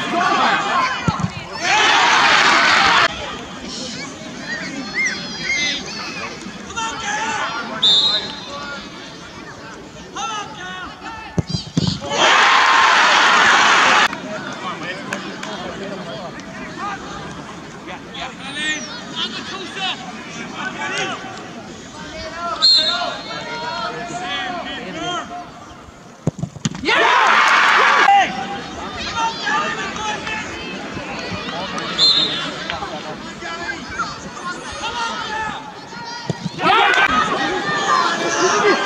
cross, cross.